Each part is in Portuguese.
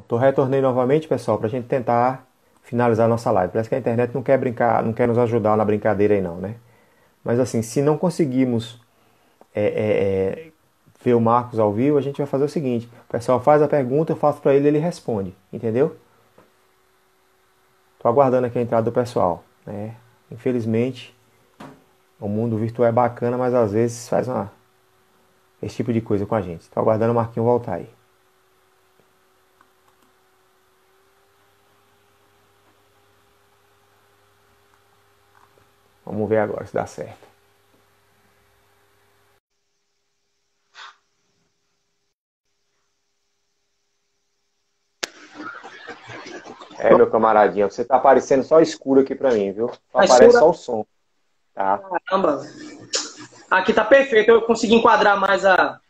Tô retornei novamente, pessoal, para a gente tentar finalizar nossa live. Parece que a internet não quer brincar, não quer nos ajudar na brincadeira aí não, né? Mas assim, se não conseguimos é, é, é, ver o Marcos ao vivo, a gente vai fazer o seguinte: o pessoal faz a pergunta, eu faço para ele, ele responde, entendeu? Tô aguardando aqui a entrada do pessoal, né? Infelizmente, o mundo virtual é bacana, mas às vezes faz uma, esse tipo de coisa com a gente. Tô aguardando o Marquinho voltar aí. Vamos ver agora se dá certo. É, meu camaradinho, você tá aparecendo só escuro aqui pra mim, viu? Só tá aparece só o som. Tá. Caramba. Aqui tá perfeito, eu consegui enquadrar mais a.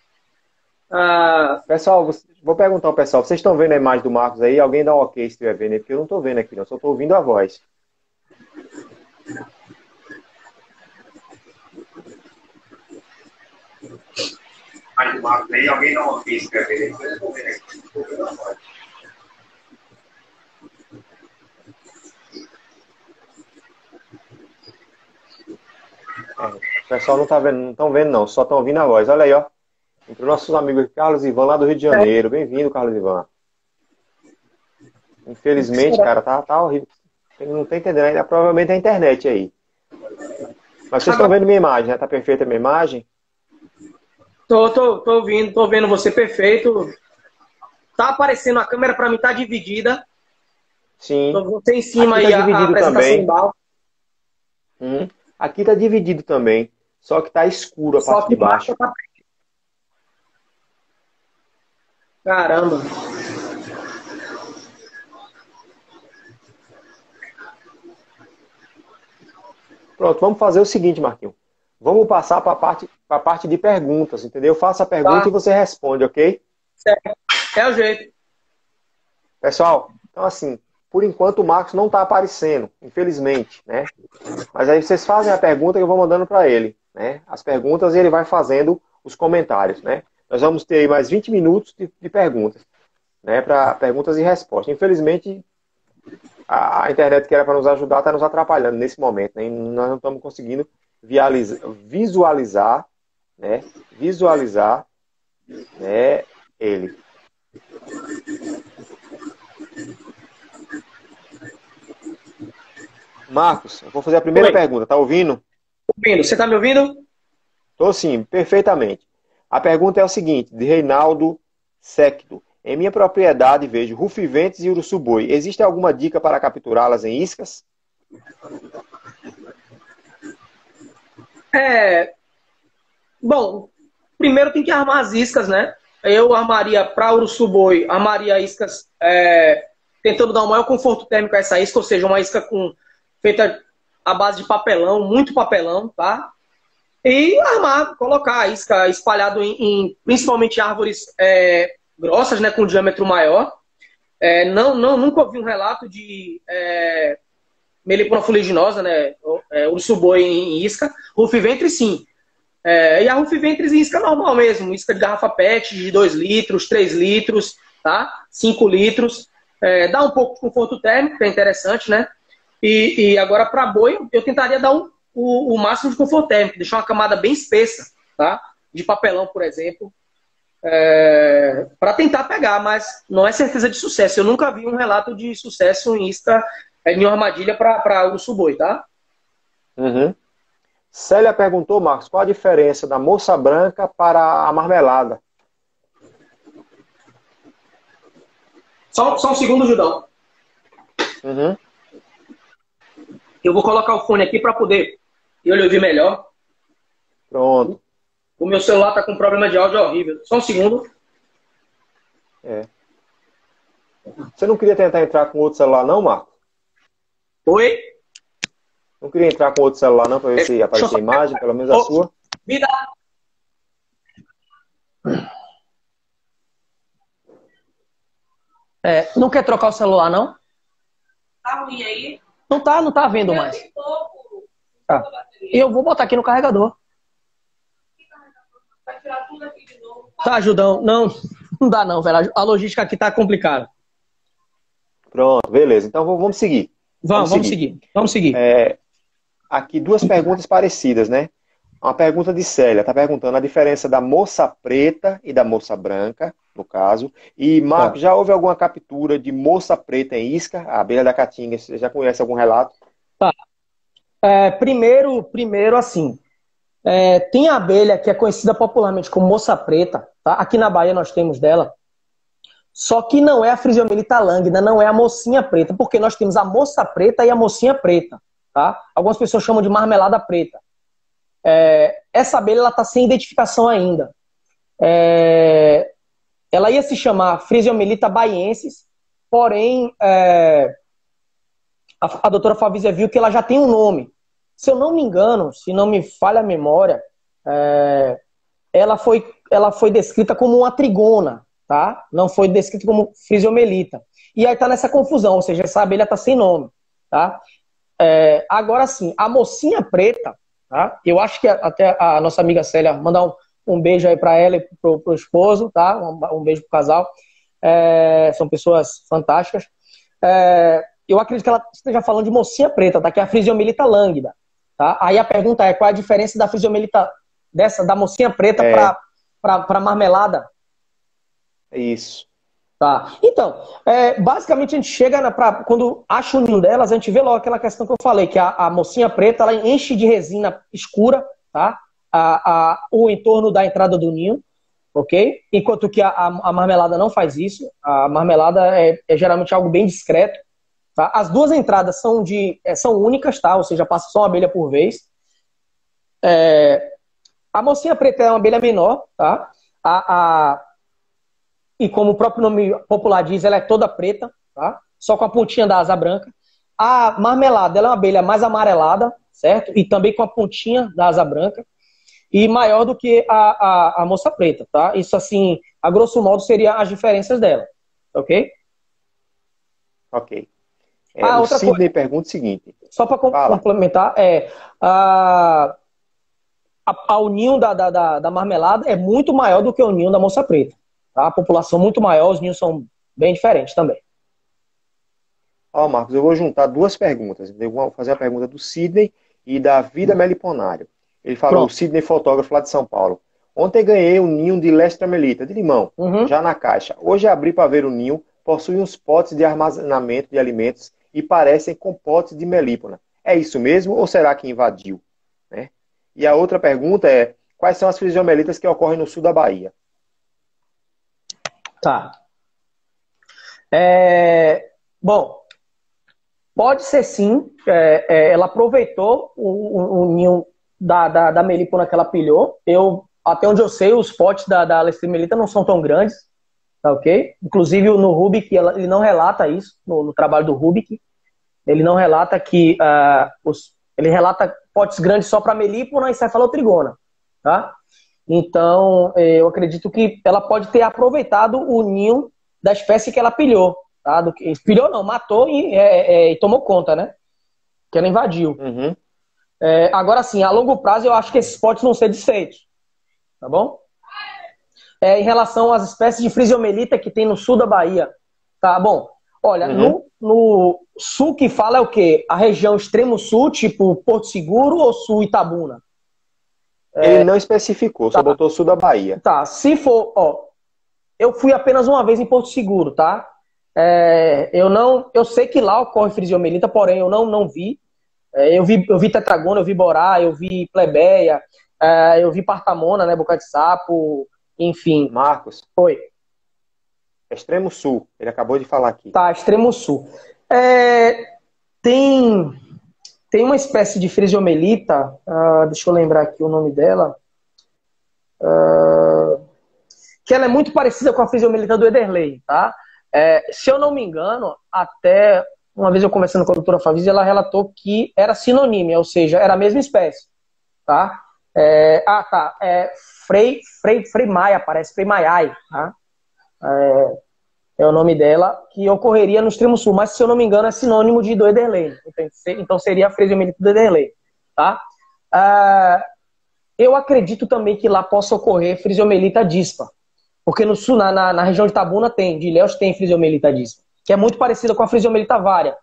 a... Pessoal, vou perguntar ao pessoal, vocês estão vendo a imagem do Marcos aí? Alguém dá um ok se estiver vendo aí, porque eu não tô vendo aqui, não, só tô ouvindo a voz. Alguém não eu aqui. É, o pessoal não tá vendo, não estão vendo não, só estão ouvindo a voz. Olha aí, ó. Entre nossos amigos Carlos Ivan, lá do Rio de Janeiro. Bem-vindo, Carlos Ivan. Infelizmente, cara, tá, tá horrível. Não tá entendendo ainda. Provavelmente é a internet aí. Mas vocês estão vendo minha imagem, né? Tá perfeita a minha imagem? Tô, tô, tô ouvindo, tô vendo você perfeito. Tá aparecendo, a câmera pra mim tá dividida. Sim. Tô você em cima Aqui tá aí, dividido a, a também. Hum. Aqui está dividido também, só que está escuro a só parte de baixo. Tá... Caramba. Pronto, vamos fazer o seguinte, Marquinhos. Vamos passar para a parte, a parte de perguntas, entendeu? Faça a pergunta tá. e você responde, ok? Certo. É o jeito. Pessoal, então assim, por enquanto o Marcos não está aparecendo, infelizmente, né? Mas aí vocês fazem a pergunta que eu vou mandando para ele, né? As perguntas e ele vai fazendo os comentários, né? Nós vamos ter mais 20 minutos de, de perguntas, né? Para perguntas e respostas. Infelizmente, a, a internet que era para nos ajudar está nos atrapalhando nesse momento, né? E nós não estamos conseguindo visualizar, né? Visualizar, né? Ele. Marcos, eu vou fazer a primeira Oi. pergunta. Tá ouvindo? Ouvindo. Você tá me ouvindo? Tô sim, perfeitamente. A pergunta é o seguinte, de Reinaldo Secto. Em minha propriedade vejo rufiventes e uruçu-boi. Existe alguma dica para capturá-las em iscas? É... Bom, primeiro tem que armar as iscas, né? Eu armaria para uruçu-boi, armaria iscas é... tentando dar o maior conforto térmico a essa isca, ou seja, uma isca com feita à base de papelão, muito papelão, tá? E armar, colocar a isca espalhado em, em principalmente árvores é, grossas, né, com diâmetro maior. É, não, não, nunca ouvi um relato de é, melipona fuliginosa, né, é, urso boi em, em isca. Rufiventre, sim. É, e a rufiventre em isca normal mesmo, isca de garrafa PET de 2 litros, 3 litros, tá? 5 litros. É, dá um pouco de conforto térmico, que é interessante, né? E, e agora, para boi, eu tentaria dar um, o, o, máximo de conforto térmico, deixar uma camada bem espessa, tá? De papelão, por exemplo, é, para tentar pegar, mas não é certeza de sucesso. Eu nunca vi um relato de sucesso em isca, é, em armadilha para urso boi, tá? Uhum. Célia perguntou, Marcos, qual a diferença da moça branca para a marmelada? Só, só um segundo, Judão. Uhum. Eu vou colocar o fone aqui para poder eu lhe ouvir melhor. Pronto. O meu celular está com problema de áudio horrível. Só um segundo. É. Você não queria tentar entrar com outro celular, não, Marco? Oi? Não queria entrar com outro celular, não, para ver se aparecer a imagem, pelo menos a sua? Me dá. É, não quer trocar o celular, não? Tá ruim aí? Não tá, não tá vendo mais. Tá. Eu vou botar aqui no carregador. Tá, Judão. Não, não dá não, velho. A logística aqui tá complicada. Pronto, beleza. Então vamos seguir. Vamos, vamos seguir. seguir. Vamos seguir. É, aqui duas perguntas parecidas, né? Uma pergunta de Célia, está perguntando a diferença da moça preta e da moça branca, no caso. E, Marco, tá. já houve alguma captura de moça preta em isca? A abelha da Caatinga, você já conhece algum relato? Tá. É, primeiro, primeiro, assim, é, tem a abelha que é conhecida popularmente como moça preta, tá? Aqui na Bahia nós temos dela. Só que não é a Frisiomelita lânguida, não é a mocinha preta, porque nós temos a moça preta e a mocinha preta, tá? Algumas pessoas chamam de marmelada preta. É, essa abelha está sem identificação ainda. É, ela ia se chamar Frisiomelita baiensis, porém é, a, a doutora Favizia viu que ela já tem um nome. Se eu não me engano, se não me falha a memória, é, ela, foi, ela foi descrita como uma trigona, tá? Não foi descrita como Frisiomelita. E aí tá nessa confusão, ou seja, essa abelha tá sem nome, tá? É, agora sim, a mocinha preta, Tá? Eu acho que até a nossa amiga Célia, mandar um, um beijo aí para ela e pro, pro esposo, tá? Um, um beijo pro casal. É, são pessoas fantásticas. É, eu acredito que ela esteja falando de mocinha preta, tá? Que é a frisiomelita lânguida. Tá? Aí a pergunta é qual é a diferença da frisiomelita dessa, da mocinha preta é. para marmelada? Isso. Tá. Então, é, basicamente a gente chega na, pra, quando acha o ninho delas, a gente vê logo aquela questão que eu falei, que a, a mocinha preta ela enche de resina escura, tá? A, a, o entorno da entrada do ninho, ok? Enquanto que a, a, marmelada não faz isso. A marmelada é, é, geralmente algo bem discreto. Tá? As duas entradas são de é, são únicas, tá? Ou seja, passa só uma abelha por vez. É, a mocinha preta é uma abelha menor, tá? A, a, e como o próprio nome popular diz, ela é toda preta, tá? Só com a pontinha da asa branca. A marmelada, ela é uma abelha mais amarelada, certo? E também com a pontinha da asa branca. E maior do que a, a, a moça preta, tá? Isso, assim, a grosso modo, seria as diferenças dela, ok? Ok. É, ah, o Sidney coisa, pergunta o seguinte. Só para complementar, é, a, a, o ninho da, da, da, da marmelada é muito maior do que o ninho da moça preta. Tá? A população muito maior, os ninhos são bem diferentes também. Ó, oh, Marcos, eu vou juntar duas perguntas. Eu vou fazer a pergunta do Sidney e da Vida Meliponário. Ele falou, Pronto. o Sidney, fotógrafo lá de São Paulo. Ontem ganhei um ninho de Lestramelita, de limão, uhum. já na caixa. Hoje abri para ver o ninho, possui uns potes de armazenamento de alimentos e parecem com potes de melípona. É isso mesmo ou será que invadiu? Né? E a outra pergunta é, quais são as fisiomelitas que ocorrem no sul da Bahia? Tá. É, bom, pode ser sim. É, é, ela aproveitou o, o, o ninho da, da, da, melipona que ela pilhou. Eu, até onde eu sei, os potes da, da Melita não são tão grandes. Tá ok? Inclusive no Rubik, ela, ele não relata isso, no, no, trabalho do Rubik. Ele não relata que. Uh, os, ele relata potes grandes só para melípona e cefalotrigona. Tá? Então, é, eu acredito que ela pode ter aproveitado o ninho da espécie que ela pilhou. Tá? Do que, pilhou não, matou e, é, é, e, tomou conta, né? Que ela invadiu. Uhum. É, agora sim, a longo prazo eu acho que esses potes vão ser desfeitos. Tá bom? É, em relação às espécies de frisiomelita que tem no sul da Bahia. Tá bom? Olha, uhum. no, no, sul que fala é o quê? A região extremo sul, tipo Porto Seguro ou sul Itabuna? Ele é... não especificou, só tá. botou sul da Bahia. Tá, se for, ó, eu fui apenas uma vez em Porto Seguro, tá? É, eu não, eu sei que lá ocorre frisiomelita, porém eu não, não vi. É, eu vi. Eu vi tetragona, eu vi borá, eu vi plebeia, é, eu vi partamona, né, boca de sapo, enfim. Marcos. Foi. Extremo Sul, ele acabou de falar aqui. Tá, Extremo Sul. É, tem tem uma espécie de frisiomelita, uh, deixa eu lembrar aqui o nome dela, uh, que ela é muito parecida com a frisiomelita do Ederley, tá? É, se eu não me engano, até uma vez eu conversando com a doutora Favise, ela relatou que era sinonímia, ou seja, era a mesma espécie, tá? É, ah, tá. É, Frei, Frei, Frei Maia, parece, Frei Maiai, tá? É, é o nome dela, que ocorreria no extremo sul, mas se eu não me engano é sinônimo de do Ederley. Então seria a fresiomelita do Ederley. Tá? Uh, eu acredito também que lá possa ocorrer frisiomelita dispa. Porque no sul, na, na, na região de Tabuna tem, de Ilhéus tem frisiomelita dispa. que é muito parecida com a Physiomelita varia,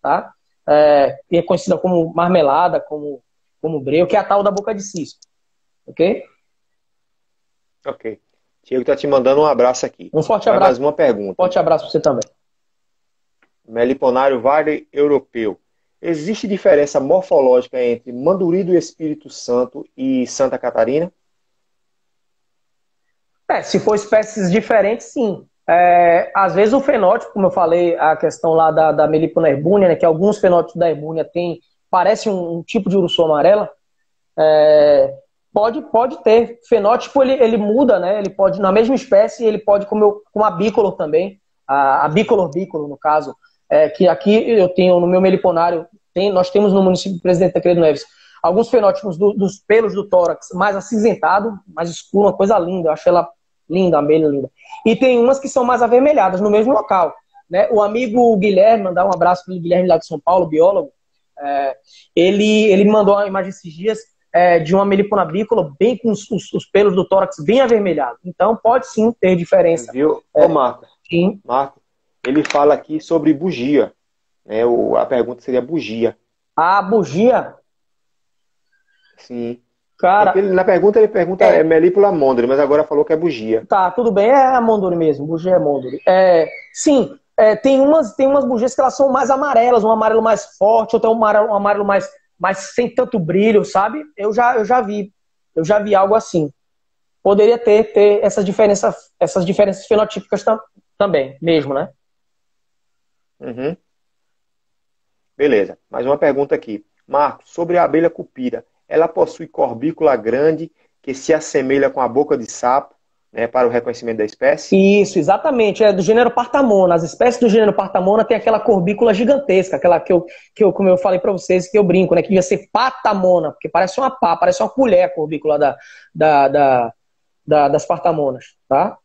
tá? É, e é conhecida como marmelada, como, como breu, que é a tal da boca de cisco. Ok? Ok. Diego está te mandando um abraço aqui. Um forte abraço. Mais uma pergunta. Forte abraço para você também. Meliponário Vale Europeu. Existe diferença morfológica entre Manduri do Espírito Santo e Santa Catarina? É, se for espécies diferentes, sim. É, às vezes o fenótipo, como eu falei, a questão lá da, da Melipona herbúnea, né, que alguns fenótipos da herbúnea tem, parece um, um tipo de uruçu amarela, é, pode, pode ter. Fenótipo ele, ele muda, né? Ele pode, na mesma espécie, ele pode, como, eu, como a bicolor também, a, a bicolor bicolor, no caso, é, que aqui eu tenho no meu meliponário, tem, nós temos no município de Presidente Tancredo Neves alguns fenótipos do, dos pelos do tórax mais acinzentado, mais escuro, uma coisa linda, eu acho ela linda, a linda. E tem umas que são mais avermelhadas no mesmo local. Né? O amigo Guilherme, mandar um abraço para o Guilherme lá de São Paulo, biólogo, é, ele, ele me mandou uma imagem esses dias é, de uma melipona bícola bem com os, os, os, pelos do tórax bem avermelhados. Então pode sim ter diferença. Viu? É, Ô, Marco. Sim. Marco, ele fala aqui sobre bugia. Né? O, a pergunta seria bugia. A bugia? Sim. Cara, é ele, na pergunta ele pergunta é, é Melípula Mondori, mas agora falou que é bugia. Tá, tudo bem, é a Mondori mesmo, bugia é Mondori. É, sim, é, tem, umas, tem umas bugias que elas são mais amarelas, um amarelo mais forte, ou tem um amarelo, um amarelo mais, mais sem tanto brilho, sabe? Eu já, eu já vi, eu já vi algo assim. Poderia ter, ter essas diferenças, essas diferenças fenotípicas tam, também, mesmo, né? Uhum. Beleza. Mais uma pergunta aqui. Marcos, sobre a abelha cupira. Ela possui corbícula grande que se assemelha com a boca de sapo, né, para o reconhecimento da espécie? Isso, exatamente. É do gênero Partamona. As espécies do gênero Partamona têm aquela corbícula gigantesca, aquela que eu, que eu como eu falei para vocês, que eu brinco, né, que devia ser Patamona, porque parece uma pá, parece uma colher a corbícula da, da, da, da das Partamonas, tá?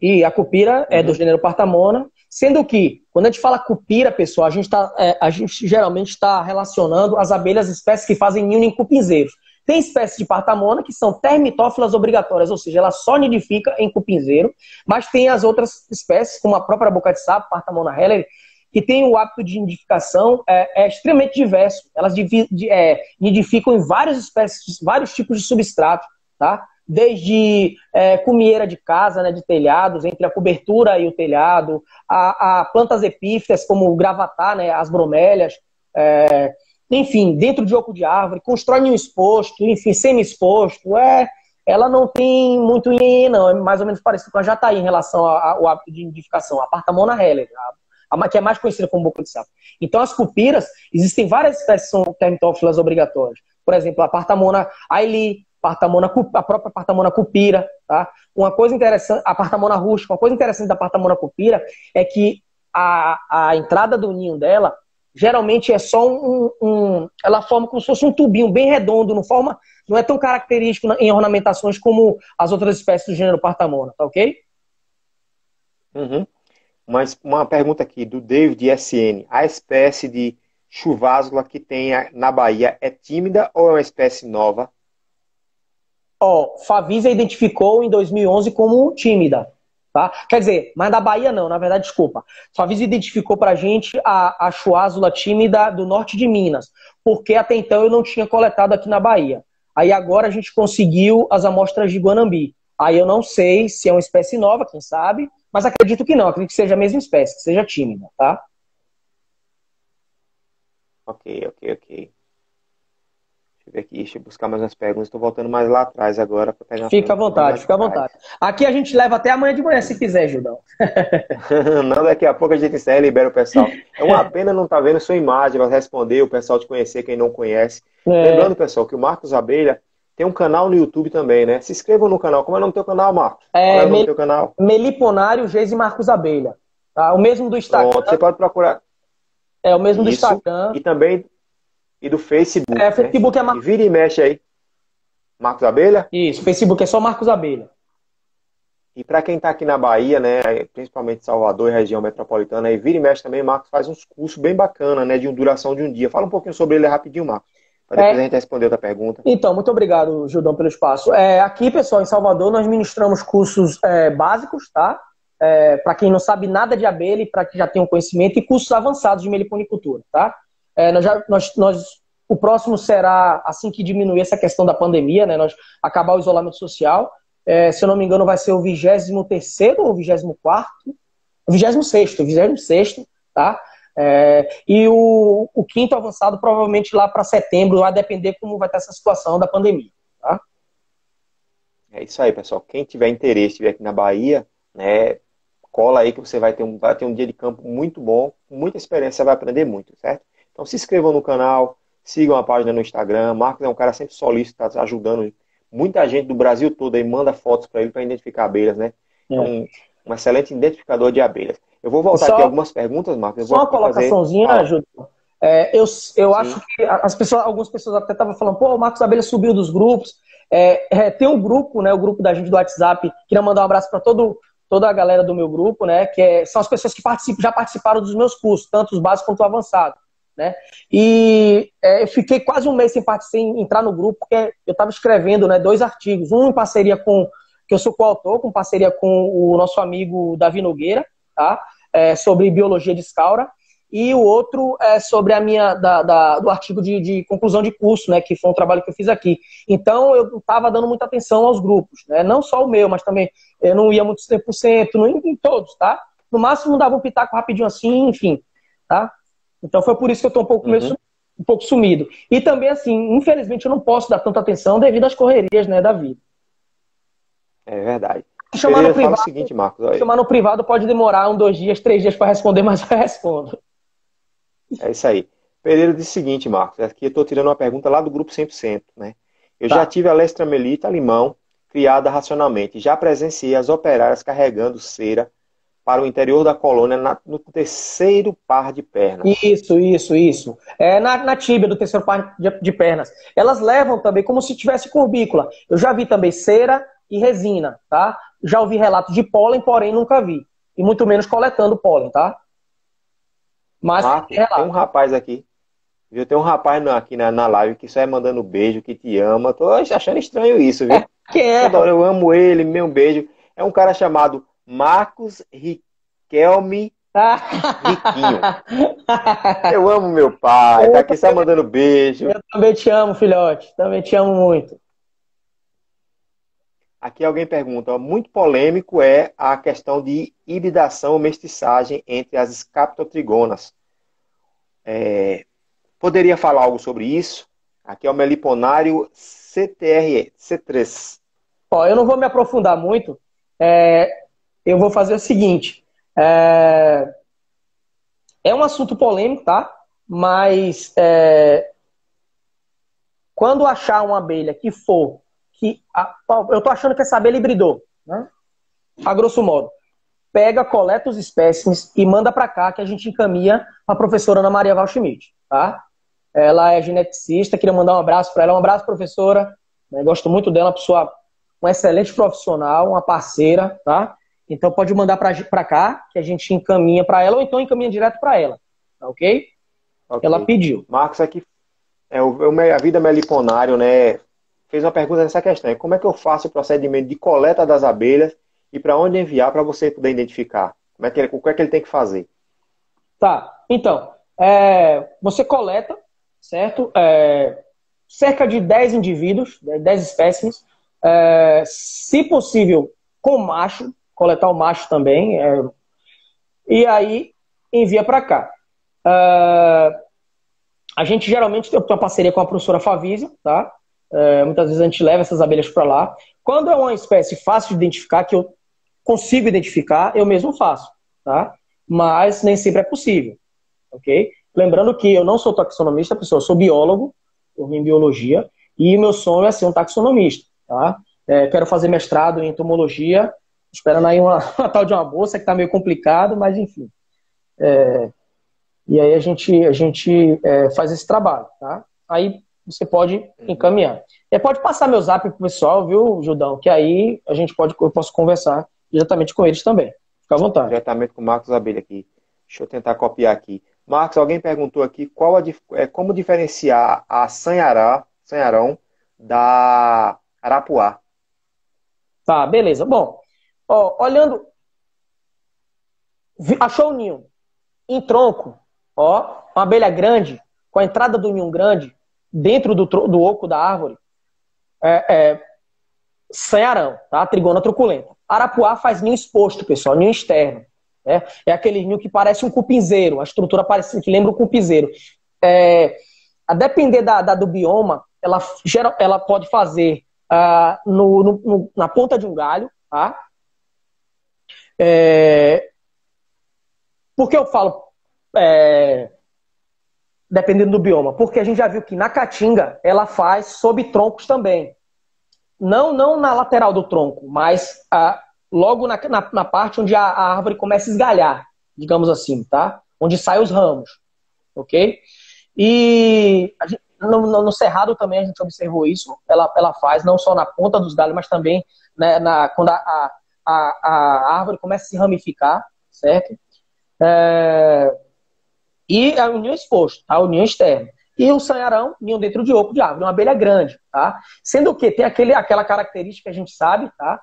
E a cupira uhum. é do gênero Partamona, sendo que, quando a gente fala cupira, pessoal, a gente, tá, é, a gente geralmente está relacionando as abelhas espécies que fazem ninho em cupinzeiros. Tem espécies de partamona que são termitófilas obrigatórias, ou seja, ela só nidifica em cupinzeiro, mas tem as outras espécies, como a própria boca de sapo, partamona heller, que tem o hábito de nidificação é, é extremamente diverso. Elas é, nidificam em várias espécies, vários tipos de substrato, tá? desde é, cumieira de casa, né, de telhados, entre a cobertura e o telhado, a, a plantas epífitas como o gravatá, né, as bromélias, é, enfim, dentro de oco de árvore, constrói um exposto, enfim, semi-exposto, é, ela não tem muito in, não, é mais ou menos parecido com a jataí em relação ao hábito de nidificação, a Partamona heller, a, a, que é mais conhecida como boca de sapo. Então, as cupiras, existem várias espécies que são termitófilas obrigatórias. Por exemplo, a Partamona aili, Partamona, a própria Partamona cupira, tá? Uma coisa interessante, a Partamona rústica, uma coisa interessante da Partamona cupira é que a, a entrada do ninho dela geralmente é só um, um, ela forma como se fosse um tubinho bem redondo, não forma, não é tão característico em ornamentações como as outras espécies do gênero Partamona, tá ok? Uhum. Mas uma pergunta aqui do David SN, a espécie de chuváscula que tem na Bahia é tímida ou é uma espécie nova? Ó, Favisa identificou em 2011 como tímida. Tá? Quer dizer, mas da Bahia não, na verdade, desculpa. Favisa identificou pra gente a, a chuázula tímida do norte de Minas, porque até então eu não tinha coletado aqui na Bahia. Aí agora a gente conseguiu as amostras de Guanambi. Aí eu não sei se é uma espécie nova, quem sabe, mas acredito que não, acredito que seja a mesma espécie, que seja tímida, tá? Ok, ok, ok. Deixa eu ver aqui, deixa eu buscar mais umas perguntas. Estou voltando mais lá atrás agora para pegar. Fica à vontade, fica à vontade. Aqui a gente leva até amanhã de manhã, se quiser, Judão. não, daqui a pouco a gente encerra e libera o pessoal. É uma pena não estar tá vendo sua imagem para responder, o pessoal te conhecer, quem não conhece. É. Lembrando, pessoal, que o Marcos Abelha tem um canal no YouTube também, né? Se inscrevam no canal. Como é o nome do teu canal, Marcos? É, Qual é o nome do teu canal? Meliponário Geise Marcos Abelha. Tá? O mesmo do Instagram. Pronto, você pode procurar. É, o mesmo Isso. do Instagram. E também e do Facebook. É, Facebook né? é Marcos. Vira e mexe aí. Marcos Abelha? Isso, Facebook é só Marcos Abelha. E para quem está aqui na Bahia, né, principalmente Salvador e região metropolitana, aí vira e mexe também, Marcos faz uns cursos bem bacana, né, de duração de um dia. Fala um pouquinho sobre ele rapidinho, Marcos. Para depois é... a gente responder outra pergunta. Então, muito obrigado, Judão, pelo espaço. É, aqui, pessoal, em Salvador, nós ministramos cursos é, básicos, tá? é, para quem não sabe nada de abelha e para quem já tem um conhecimento, e cursos avançados de meliponicultura, tá? É, nós, já, nós, nós, o próximo será assim que diminuir essa questão da pandemia, né? Nós acabar o isolamento social. É, se eu não me engano, vai ser o 23 ou o 24? O 26, 26, tá? É, e o, o, quinto avançado provavelmente lá para setembro, vai depender como vai estar essa situação da pandemia, tá? É isso aí, pessoal. Quem tiver interesse, estiver aqui na Bahia, né, cola aí que você vai ter um, vai ter um dia de campo muito bom, muita experiência, vai aprender muito, certo? Então se inscrevam no canal, sigam a página no Instagram. Marcos é um cara sempre solícito, está ajudando muita gente do Brasil todo aí, manda fotos para ele para identificar abelhas, né? É. um, um, excelente identificador de abelhas. Eu vou voltar só, aqui algumas perguntas, Marcos. Eu só uma colocaçãozinha, fazer... ajuda. É, eu eu acho que as pessoas, algumas pessoas até estavam falando, pô, o Marcos Abelha subiu dos grupos. É, é, tem um grupo, né, o grupo da gente do WhatsApp, queria mandar um abraço para todo toda a galera do meu grupo, né? Que é, são as pessoas que participam, já participaram dos meus cursos, tanto os básicos quanto o avançado. Né? E é, eu fiquei quase um mês sem, sem entrar no grupo, porque eu estava escrevendo né, dois artigos, um em parceria com, que eu sou coautor, com parceria com o nosso amigo Davi Nogueira, tá? É, sobre biologia de escaura, e o outro é sobre a minha da, da do artigo de, de, conclusão de curso, né, que foi um trabalho que eu fiz aqui. Então eu estava dando muita atenção aos grupos, né, não só o meu, mas também eu não ia muito 100%, não, em todos, tá? No máximo dava um pitaco rapidinho assim, enfim, tá? Então foi por isso que eu estou um pouco uhum. um pouco sumido. E também assim, infelizmente eu não posso dar tanta atenção devido às correrias, né, da vida. É verdade. Chamar no, privado, seguinte, Marcos, chamar no privado pode demorar um, dois dias, três dias para responder, mas eu respondo. É isso aí. Pereira disse o seguinte, Marcos, aqui eu estou tirando uma pergunta lá do grupo 100%, né? Eu tá. já tive a lestramelita limão criada racionalmente, já presenciei as operárias carregando cera para o interior da colônia na, no terceiro par de pernas. Isso, isso, isso. É na, na tíbia do terceiro par de, de, pernas. Elas levam também como se tivesse curbícula. Eu já vi também cera e resina, tá? Já ouvi relatos de pólen, porém nunca vi. E muito menos coletando pólen, tá? Mas Marco, tem um rapaz aqui. Viu? Tem um rapaz aqui na, na live que só é mandando beijo, que te ama. Tô achando estranho isso, viu? que é? Eu amo ele, meu beijo. É um cara chamado Marcos Riquelme Riquinho. Eu amo meu pai, tá aqui só mandando beijo. Eu também te amo, filhote. Também te amo muito. Aqui alguém pergunta, muito polêmico é a questão de hibridação ou mestiçagem entre as escaptotrigonas. É, poderia falar algo sobre isso? Aqui é o meliponário CTRE, C3. Ó, eu não vou me aprofundar muito. É, eu vou fazer o seguinte. É, é um assunto polêmico, tá? Mas é, quando achar uma abelha que for que a, eu tô achando que essa abelha hibridou, né? A grosso modo. Pega, coleta os espécimes e manda para cá que a gente encaminha a professora Ana Maria Valschmidt, tá? Ela é geneticista, queria mandar um abraço para ela. Um abraço, professora. Né? Gosto muito dela, pessoa, uma excelente profissional, uma parceira, tá? Então pode mandar para cá que a gente encaminha para ela ou então encaminha direto para ela, tá ok? okay? Ela pediu. Marcos, aqui é o, a vida meliponário, né? fez uma pergunta nessa questão. Como é que eu faço o procedimento de coleta das abelhas e para onde enviar para você poder identificar? Como é que ele, o que é que ele tem que fazer? Tá, então, é, você coleta, certo? É, cerca de 10 indivíduos, 10 né, espécimes, é, se possível, com macho, coletar o macho também, é, e aí envia para cá. É, a gente geralmente tem uma parceria com a professora Favisa, tá? É, muitas vezes a gente leva essas abelhas para lá. Quando é uma espécie fácil de identificar, que eu consigo identificar, eu mesmo faço, tá? Mas nem sempre é possível, ok? Lembrando que eu não sou taxonomista, pessoal, eu sou biólogo, formei em biologia, e meu sonho é ser um taxonomista, tá? É, quero fazer mestrado em entomologia, esperando aí uma, uma tal de uma bolsa que está meio complicado, mas enfim. É, e aí a gente, a gente é, faz esse trabalho, tá? Aí você pode uhum. encaminhar. E pode passar meu zap pro pessoal, viu, Judão? Que aí a gente pode, eu posso conversar diretamente com eles também. Fica à vontade. Diretamente com o Marcos Abelha aqui. Deixa eu tentar copiar aqui. Marcos, alguém perguntou aqui qual a, é, como diferenciar a sanhará, sanharão da arapuá. Tá, beleza. Bom, ó, olhando Achou o ninho em tronco, ó, uma abelha grande, com a entrada do ninho grande, dentro do, do oco da árvore, é, é sanharão, tá? Trigona truculenta. Arapuá faz ninho exposto, pessoal, ninho externo. né? É aquele ninho que parece um cupinzeiro, uma estrutura parecida que lembra um cupinzeiro. É, a depender da, da- do bioma, ela, ela pode fazer ah, no- no- no- na ponta de um galho, tá? É, por que eu falo é, dependendo do bioma? Porque a gente já viu que na caatinga ela faz sob troncos também. Não, não na lateral do tronco, mas ah, logo na, na, na parte onde a, a árvore começa a esgalhar, digamos assim, tá? Onde saem os ramos, ok? E a gente- no, no- no cerrado também a gente observou isso. Ela, ela faz não só na ponta dos galhos, mas também né, na, quando a, a, a, a árvore começa a se ramificar, certo? É, e a união exposto, a união externa. E o sanharão, ninho dentro de oco de árvore, uma abelha grande, tá? Sendo que tem aquele, aquela característica que a gente sabe, tá?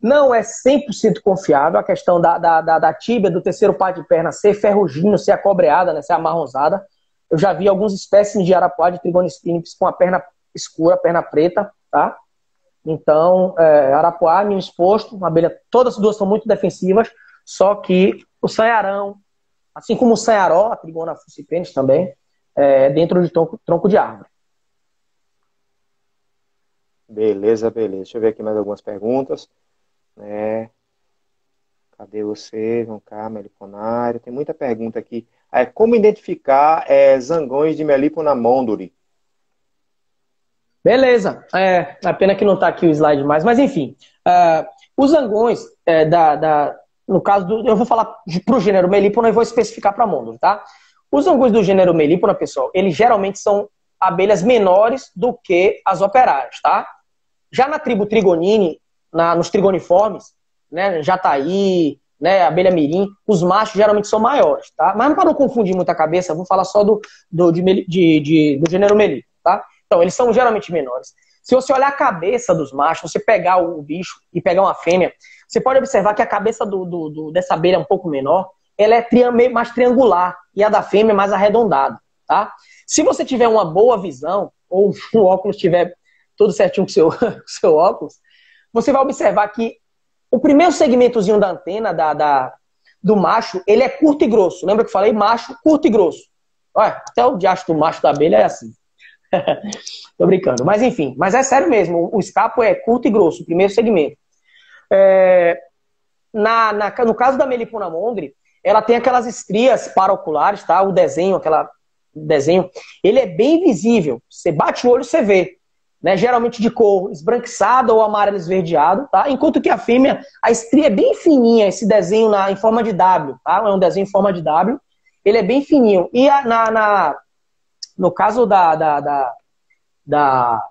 Não é 100% confiável a questão da, da, da, da tíbia, do terceiro par de perna ser ferrugino, ser acobreada, né, ser amarronzada. Eu já vi alguns espécimes de arapuá de Trigona spinix com a perna escura, perna preta, tá? Então, é, arapuá, ninho exposto, uma abelha, todas as duas são muito defensivas, só que o sanharão, assim como o sanharó, a Trigona fucipenis também, é, dentro de tronco, tronco de árvore. Beleza, beleza. Deixa eu ver aqui mais algumas perguntas. né? Cadê você, João Carlos, Meliponário? Tem muita pergunta aqui. É, como identificar é, zangões de Melipona monduri? Beleza. É, a pena que não está aqui o slide mais, mas enfim. ah, os zangões, é, da, da- no caso do. Eu vou falar para o gênero Melipona e vou especificar para Mondor, tá? Os zangões do gênero Melipona, pessoal, eles geralmente são abelhas menores do que as operárias, tá? Já na tribo Trigonine, na, nos trigoniformes, né, Jataí, né, abelha mirim, os machos geralmente são maiores, tá? Mas para não confundir muita cabeça, eu vou falar só do, do, de meli- de- de- do gênero Melipona, tá? Então, eles são geralmente menores. Se você olhar a cabeça dos machos, você pegar o bicho e pegar uma fêmea, você pode observar que a cabeça do, do- do- dessa abelha é um pouco menor, ela é mais triangular e a da fêmea é mais arredondada, tá? Se você tiver uma boa visão, ou o óculos estiver tudo certinho com o seu, o seu óculos, você vai observar que o primeiro segmentozinho da antena da, da- do macho, ele é curto e grosso. Lembra que eu falei? Macho, curto e grosso. Olha, até o diacho do macho da abelha é assim. Tô brincando. Mas enfim, mas é sério mesmo. O escapo é curto e grosso, o primeiro segmento. É, na, na- no caso da Melipona mondre, ela tem aquelas estrias paraoculares, tá? O desenho, aquela desenho, ele é bem visível. Você bate o olho, você vê. Né? Geralmente de cor esbranquiçada ou amarelo esverdeado, tá? Enquanto que a fêmea, a estria é bem fininha, esse desenho na, em forma de W, tá? É um desenho em forma de W. Ele é bem fininho. E a- na, na- no caso da, da, da, da-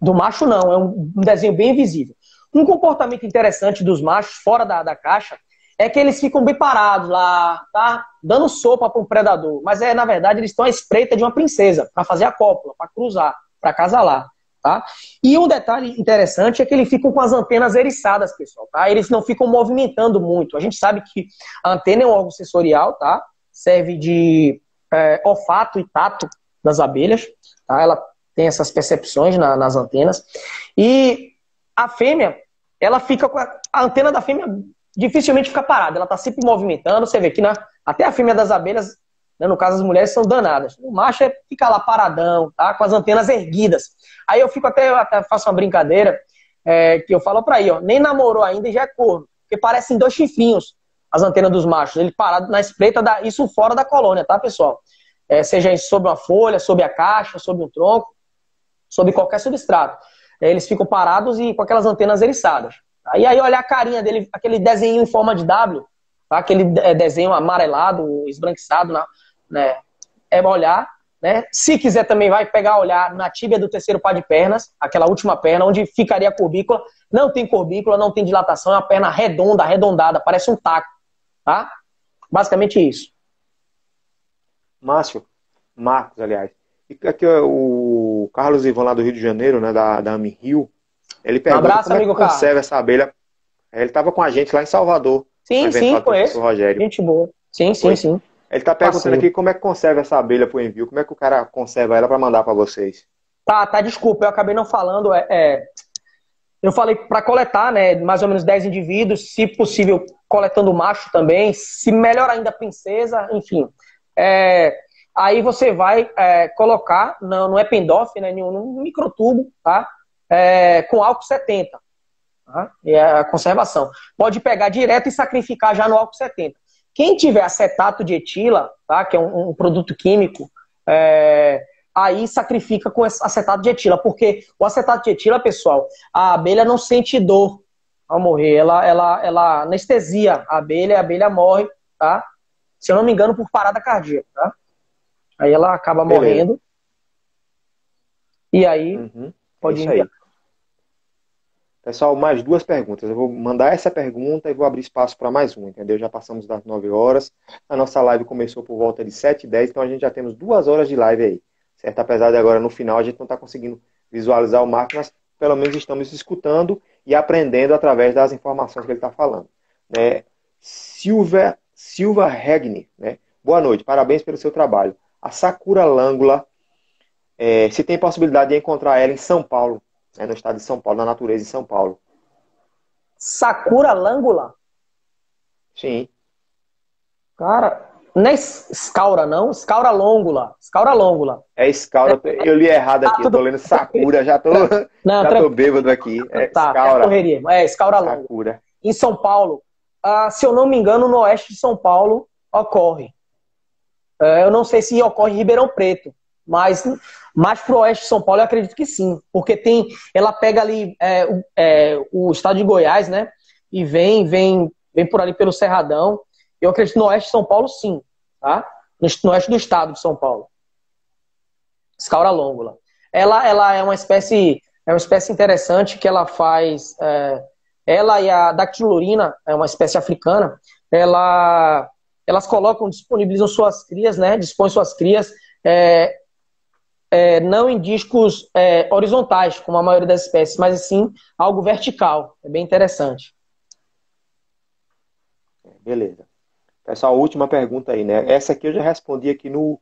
do macho, não. É um, um desenho bem visível. Um comportamento interessante dos machos, fora da, da caixa, é que eles ficam bem parados lá, tá? Dando sopa para um predador. Mas é, na verdade, eles estão à espreita de uma princesa, para fazer a cópula, para cruzar, para casalar, tá? E um detalhe interessante é que eles ficam com as antenas eriçadas, pessoal, tá? Eles não ficam movimentando muito. A gente sabe que a antena é um órgão sensorial, tá? Serve de é, olfato e tato das abelhas, tá? Ela tem essas percepções na- nas antenas. E a fêmea, ela fica com a, a antena da fêmea dificilmente fica parada, ela está sempre movimentando. Você vê que na, até a fêmea das abelhas, né, no caso as mulheres, são danadas. O macho é, fica lá paradão, tá? com as antenas erguidas. Aí eu fico até, eu até faço uma brincadeira, é, que eu falo para aí, ó, nem namorou ainda e já é corno, porque parecem dois chifrinhos as antenas dos machos, ele parado na espreita, da, isso fora da colônia, tá, pessoal? É, seja isso sob uma folha, sob a caixa, sob um tronco, sob qualquer substrato. É, eles ficam parados e com aquelas antenas eriçadas. Tá? E aí olha a carinha dele, aquele desenho em forma de W, tá? aquele é, desenho amarelado, esbranquiçado, na, né? é olhar. Né? Se quiser também vai pegar olhar na tíbia do terceiro par de pernas, aquela última perna, onde ficaria a corbícula. Não tem corbícula, não tem dilatação, é uma perna redonda, arredondada, parece um taco. Tá? Basicamente isso. Márcio, Marcos, aliás. E aqui o Carlos Ivan lá do Rio de Janeiro, né, da, da Ami Rio, ele pergunta abraço, como amigo é que conserva essa abelha. Ele estava com a gente lá em Salvador. Sim, sim, conheço. Rogério. Gente boa. Sim, sim, sim. Ele está perguntando aqui como é que conserva essa abelha para o envio, como é que o cara conserva ela para mandar para vocês. Tá, tá, desculpa, eu acabei não falando. É, é eu falei para coletar, né, mais ou menos 10 indivíduos, se possível coletando macho também, se melhor ainda princesa, enfim. É, aí você vai é, colocar, não, é pendoff, né, num microtubo, tá? É, com álcool 70. Tá? E é a conservação. Pode pegar direto e sacrificar já no álcool 70. Quem tiver acetato de etila, tá, que é um, um produto químico, é, aí sacrifica com acetato de etila, porque o acetato de etila, pessoal, a abelha não sente dor ao morrer, ela, ela, ela anestesia a abelha, a abelha morre, tá? Se eu não me engano, por parada cardíaca, tá? Aí ela acaba Beleza. morrendo. E aí uhum. pode Isso enviar. Aí. Pessoal, mais duas perguntas. Eu vou mandar essa pergunta e vou abrir espaço para mais uma, entendeu? Já passamos das 9 horas. A nossa live começou por volta de 7 e 10, então a gente já temos duas horas de live aí. Certo? Apesar de agora no final a gente não está conseguindo visualizar o Marco, mas pelo menos estamos escutando e aprendendo através das informações que ele está falando. Né? Silva, Silva Regni, né? Boa noite, parabéns pelo seu trabalho. A Sakura Langula, é, se tem possibilidade de encontrar ela em São Paulo, né, no estado de São Paulo, na natureza em São Paulo. Sakura Langula? Sim. Cara, não é escaura, não? Escaura longula. Escaura longula. É escaura. Eu li errado aqui. Tô lendo Sakura, já tô, não, já tô bêbado aqui. É tá, escaura. É correria. É escaura longula. Sakura. Em São Paulo, ah, se eu não me engano, no oeste de São Paulo ocorre. É, eu não sei se ocorre em Ribeirão Preto, mas mais pro oeste de São Paulo eu acredito que sim. Porque tem. Ela pega ali é, o, é, o estado de Goiás, né? E vem, vem, vem por ali pelo Cerradão. Eu acredito no oeste de São Paulo, sim tá? no oeste do estado de São Paulo. Escaura longula. Ela, ela é uma espécie é uma espécie interessante que ela faz. Ela e a dactilurina, é uma espécie africana, ela, elas colocam, disponibilizam suas crias, né? Dispõem suas crias é, é, não em discos é, horizontais, como a maioria das espécies, mas sim algo vertical. É bem interessante. Beleza. Essa última pergunta aí, né? Essa aqui eu já respondi aqui no,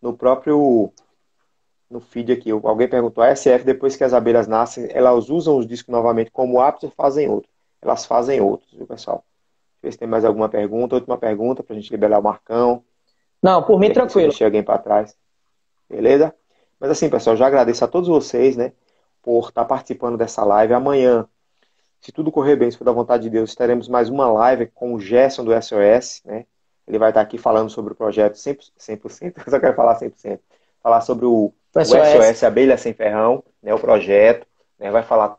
no próprio no feed aqui. Alguém perguntou, a SF, depois que as abelhas nascem, elas usam os discos novamente como aptos ou fazem outro? Elas fazem outros, viu, pessoal? Deixa eu ver se tem mais alguma pergunta. Última pergunta para a gente liberar o Marcão. Não, por mim tranquilo. Deixa alguém para trás. Beleza? Mas assim, pessoal, já agradeço a todos vocês, né, por estar participando dessa live. Amanhã se tudo correr bem, se for da vontade de Deus, teremos mais uma live com o Gerson do SOS, né? Ele vai estar aqui falando sobre o projeto 100%, 100% eu só quero falar 100%. Falar sobre o, o SOS. SOS Abelha Sem Ferrão, né, o projeto. Né, vai falar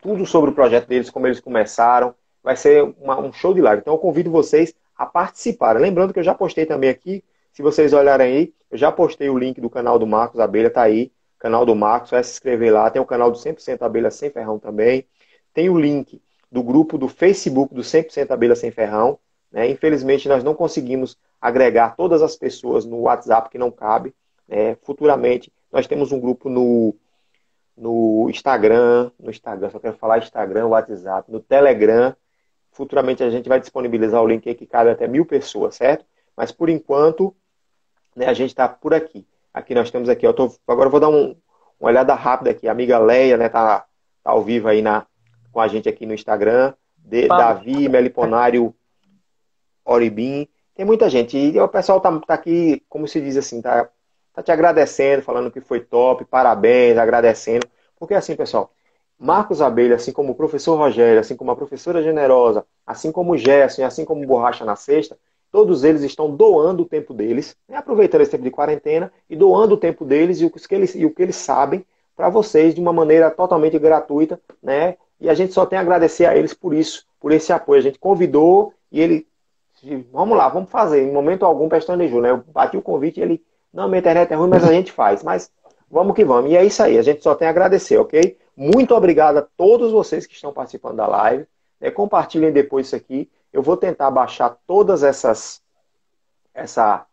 tudo sobre o projeto deles, como eles começaram. Vai ser uma, um show de live. Então eu convido vocês a participarem. Lembrando que eu já postei também aqui, se vocês olharem aí, eu já postei o link do canal do Marcos Abelha, tá aí. Canal do Marcos, vai se inscrever lá. Tem o canal do 100% Abelha Sem Ferrão também. Tem o link do grupo do Facebook do 100% Abelha Sem Ferrão. Né? Infelizmente, nós não conseguimos agregar todas as pessoas no WhatsApp, que não cabe. Né? Futuramente, nós temos um grupo no, no Instagram, no Instagram, só quero falar Instagram, WhatsApp, no Telegram. Futuramente a gente vai disponibilizar o link aí que cabe até mil pessoas, certo? Mas por enquanto, né, a gente está por aqui. Aqui nós temos aqui, eu tô, agora eu vou dar um, uma olhada rápida aqui. A amiga Leia, né, tá, tá ao vivo aí na, com a gente aqui no Instagram. De, Davi, Meliponário, Oribim. Tem muita gente. E o pessoal tá, tá aqui, como se diz assim, tá, tá te agradecendo, falando que foi top, parabéns, agradecendo. Porque assim, pessoal, Marcos Abelha, assim como o professor Rogério, assim como a professora Generosa, assim como o Gerson, assim como o Borracha na Sexta, todos eles estão doando o tempo deles, né, aproveitando esse tempo de quarentena e doando o tempo deles e o que eles, e o que eles sabem para vocês de uma maneira totalmente gratuita, né? E a gente só tem a agradecer a eles por isso, por esse apoio. A gente convidou e ele, vamos lá, vamos fazer. Em momento algum, pestanejou, né? Eu bati o convite e ele, não, minha internet é ruim, mas a gente faz. Mas vamos que vamos. E é isso aí, a gente só tem a agradecer, ok? Muito obrigado a todos vocês que estão participando da live. É, compartilhem depois isso aqui. Eu vou tentar baixar todas essas, essa,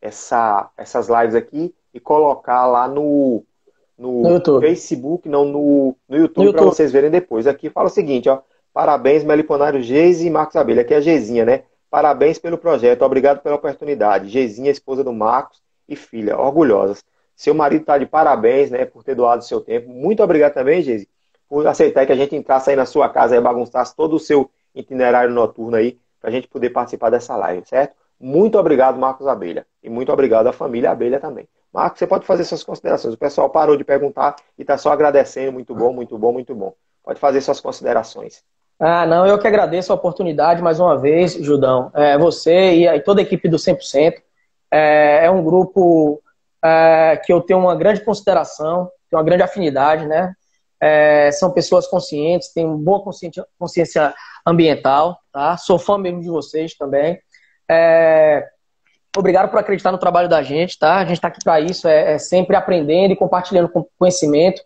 essa, essas lives aqui e colocar lá no, no, no Facebook, não no, no YouTube, YouTube. para vocês verem depois. Aqui fala o seguinte, ó. Parabéns, Meliponário Geise e Marcos Abelha. Aqui é a Geizinha, né? Parabéns pelo projeto, obrigado pela oportunidade. Geizinha, esposa do Marcos e filha, orgulhosas. Seu marido está de parabéns, né, por ter doado seu tempo. Muito obrigado também, Geise, por aceitar que a gente entrasse aí na sua casa e bagunçasse todo o seu itinerário noturno aí, para a gente poder participar dessa live, certo? Muito obrigado, Marcos Abelha. E muito obrigado à família Abelha também. Marcos, você pode fazer suas considerações. O pessoal parou de perguntar e está só agradecendo. Muito bom, muito bom, muito bom. Pode fazer suas considerações. Ah, não, eu que agradeço a oportunidade mais uma vez, Judão. É, você e toda a equipe do 100%. É, é um grupo é, que eu tenho uma grande consideração, tenho uma grande afinidade, né? É, são pessoas conscientes, têm boa consciência, consciência ambiental, tá? Sou fã mesmo de vocês também. É, obrigado por acreditar no trabalho da gente, tá? A gente está aqui para isso, é, é, sempre aprendendo e compartilhando conhecimento.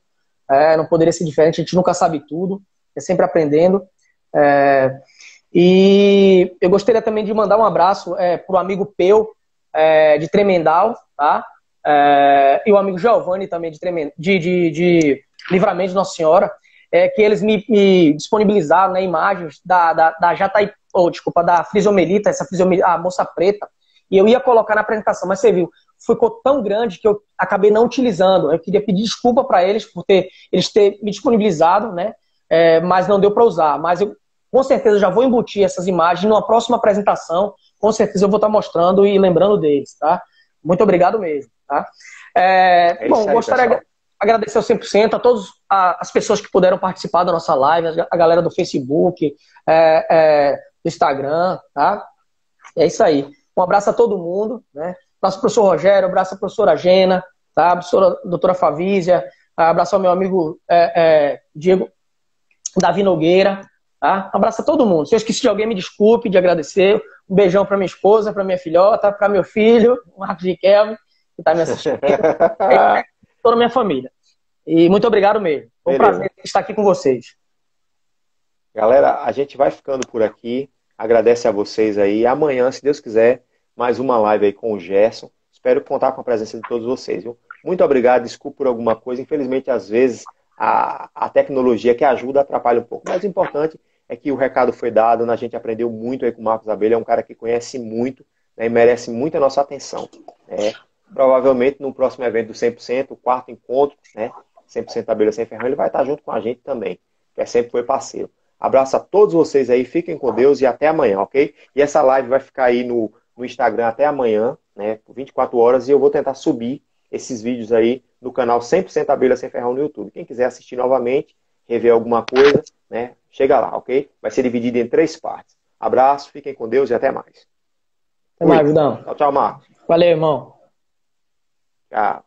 É, não poderia ser diferente, a gente nunca sabe tudo, é sempre aprendendo. É, e eu gostaria também de mandar um abraço é, para o amigo Peu, é, de Tremendal, tá? É, e o amigo Giovanni também de, Tremend... de, de, de Livramento de Nossa Senhora, é, que eles me, me disponibilizaram né, imagens da, da, da Jataí, oh, desculpa, da frisomelita, essa frisomelita, a moça preta, e eu ia colocar na apresentação, mas você viu, ficou tão grande que eu acabei não utilizando. Eu queria pedir desculpa para eles por ter eles ter me disponibilizado, né? É, mas não deu para usar. Mas eu com certeza já vou embutir essas imagens numa próxima apresentação. Com certeza eu vou estar mostrando e lembrando deles, tá? Muito obrigado mesmo, tá? É, é bom, aí, gostaria de agradecer ao 100% a todas as pessoas que puderam participar da nossa live, a galera do Facebook, é, é, do Instagram, tá? É isso aí. Um abraço a todo mundo, né? Abraço ao professor Rogério, abraço à professora Gena, tá? A professora doutora Favísia, abraço ao meu amigo é, é, Diego Davi Nogueira, Tá? Um abraço a todo mundo. Se eu esqueci de alguém, me desculpe de agradecer. Um beijão para minha esposa, para minha filhota, para meu filho, o Marcos de Kelvin, que está me assistindo. toda a minha família. E muito obrigado mesmo. Foi um Beleza. prazer estar aqui com vocês. Galera, a gente vai ficando por aqui. Agradece a vocês aí. Amanhã, se Deus quiser, mais uma live aí com o Gerson. Espero contar com a presença de todos vocês. Viu? Muito obrigado. Desculpe por alguma coisa. Infelizmente, às vezes, a, a tecnologia que ajuda atrapalha um pouco. Mas o importante é que o recado foi dado, a gente aprendeu muito aí com o Marcos Abelha, é um cara que conhece muito né, e merece muita nossa atenção. Né? Provavelmente no próximo evento do 100%, o quarto encontro, né, 100% Abelha Sem Ferrão, ele vai estar junto com a gente também, que é sempre foi parceiro. Abraço a todos vocês aí, fiquem com Deus e até amanhã, ok? E essa live vai ficar aí no, no Instagram até amanhã, né, por 24 horas, e eu vou tentar subir esses vídeos aí no canal 100% Abelha Sem Ferrão no YouTube. Quem quiser assistir novamente, rever alguma coisa, né? Chega lá, ok? Vai ser dividido em três partes. Abraço, fiquem com Deus e até mais. Até mais. Tchau, tchau, Marcos. Valeu, irmão. Tchau.